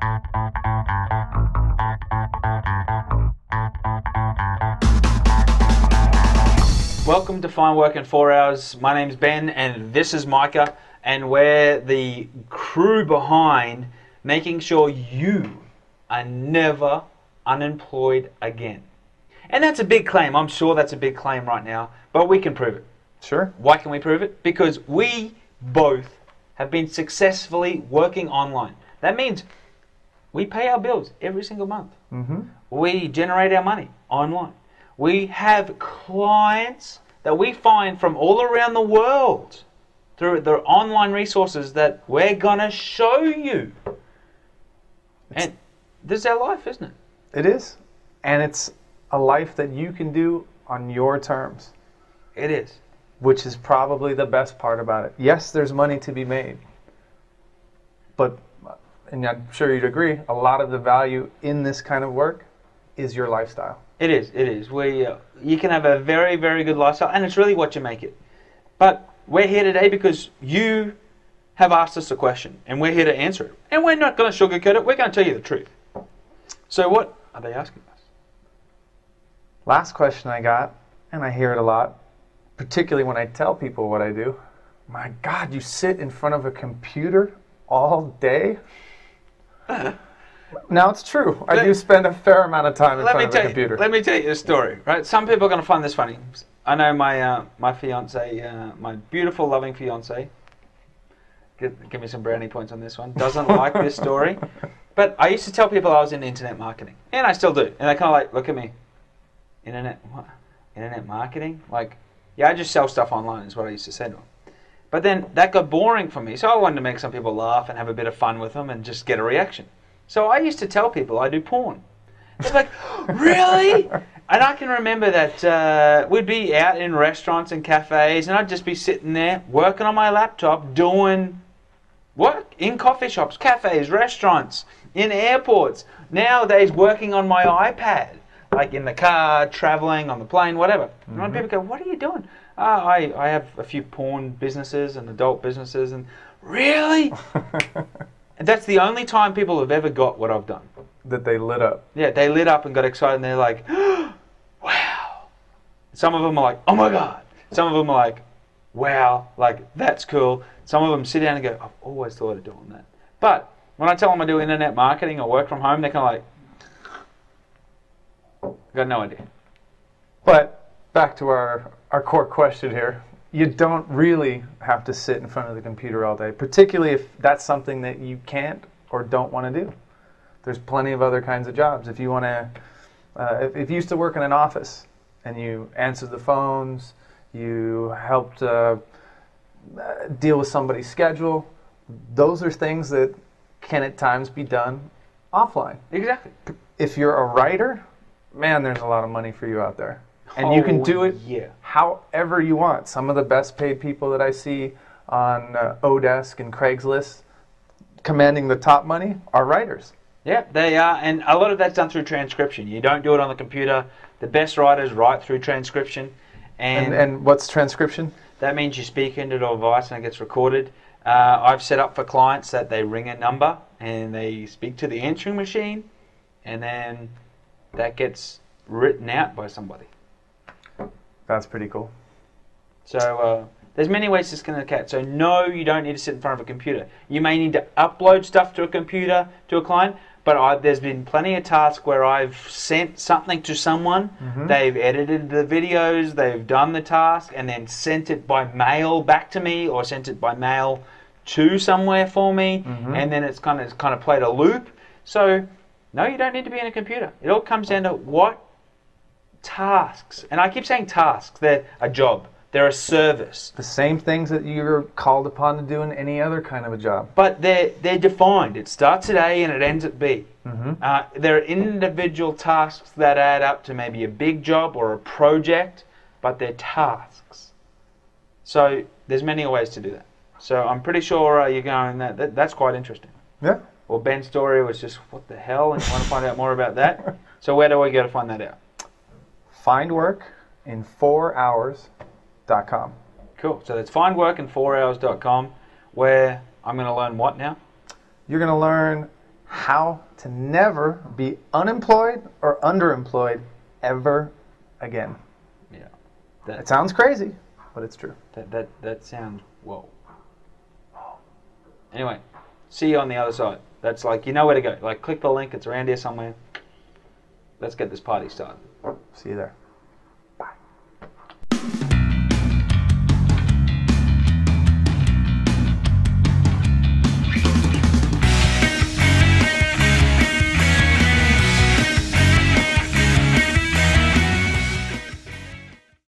Welcome to Find Work in Four Hours. My name's Ben, and this is Micah, and we're the crew behind making sure you are never unemployed again. And that's a big claim. I'm sure that's a big claim right now, but we can prove it. Sure. Why can we prove it? Because we both have been successfully working online. That means we pay our bills every single month. Mm-hmm. We generate our money online. We have clients that we find from all around the world through the online resources that we're going to show you. And this is our life, isn't it? It is. And it's a life that you can do on your terms, It is. which is probably the best part about it. Yes, there's money to be made. But, and I'm sure you'd agree, a lot of the value in this kind of work is your lifestyle. It is. It is. We uh, you can have a very very good lifestyle, and it's really what you make it. But we're here today because you have asked us a question, and we're here to answer it. And we're not going to sugarcoat it. We're going to tell you the truth. So what are they asking us? Last question I got, and I hear it a lot, particularly when I tell people what I do. My God, you sit in front of a computer all day? Now it's true. I do spend a fair amount of time in let front me of a computer. you. Let me tell you a story. Right. Some people are going to find this funny. I know my uh, my fiance, uh, my beautiful loving fiance. Give, give me some brownie points on this one. Doesn't like this story, but I used to tell people I was in internet marketing, and I still do. And they kind of like look at me. Internet what? Internet marketing? Like, yeah, I just sell stuff online. Is what I used to say to them. But then that got boring for me, so I wanted to make some people laugh and have a bit of fun with them and just get a reaction. So I used to tell people I do porn. They're like, really? And I can remember that uh, we'd be out in restaurants and cafes, and I'd just be sitting there working on my laptop doing work in coffee shops, cafes, restaurants, in airports. Nowadays, working on my iPad, like in the car, traveling, on the plane, whatever. And people go, What are you doing? Uh, I, I have a few porn businesses and adult businesses, and really? and that's the only time people have ever got what I've done. that they lit up. Yeah, they lit up and got excited, and they're like, "Wow!" Some of them are like, "Oh my god!" Some of them are like, "Wow!" Like that's cool. Some of them sit down and go, "I've always thought of doing that." But when I tell them I do internet marketing or work from home, they're kind of like, got no idea." But back to our, our core question here. You don't really have to sit in front of the computer all day, particularly if that's something that you can't or don't want to do. There's plenty of other kinds of jobs. If you want to, uh, if, if you used to work in an office and you answered the phones, you helped uh, uh, deal with somebody's schedule, those are things that can at times be done offline Exactly. if you're a writer, man, there's a lot of money for you out there. And you can do it Yeah. however you want. Some of the best paid people that I see on uh, Odesk and Craigslist commanding the top money are writers. Yeah, they are, and a lot of that's done through transcription. You don't do it on the computer. The best writers write through transcription, And, and what's transcription? That means you speak into a device and it gets recorded. Uh, I've set up for clients that they ring a number and they speak to the answering machine, and then that gets written out by somebody. That's pretty cool. So uh, there's many ways to skin the cat. So no, you don't need to sit in front of a computer. You may need to upload stuff to a computer to a client, but I, there's been plenty of tasks where I've sent something to someone. They've edited the videos, they've done the task, and then sent it by mail back to me, or sent it by mail to somewhere for me, and then it's kind of it's kind of played a loop. So no, you don't need to be in a computer. It all comes down to what tasks, and I keep saying tasks. They're a job. They're a service. The same things that you're called upon to do in any other kind of a job. but they're they're defined. It starts at A and it ends at B. Mm-hmm. Uh, there are individual tasks that add up to maybe a big job or a project, but they're tasks. So there's many ways to do that. So I'm pretty sure uh, you're going that, that that's quite interesting. Yeah. Well, Ben's story was just what the hell, and you want to find out more about that. So where do we go to find that out? Find work in four hours.com. Cool. So that's findworkin4hours.com, where I'm going to learn what now? You're going to learn how to never be unemployed or underemployed ever again. Yeah. It sounds crazy, but it's true. That that that sounds whoa. Anyway, see you on the other side. That's like you know where to go. Like click the link. It's around here somewhere. Let's get this party started. Oh, see you there.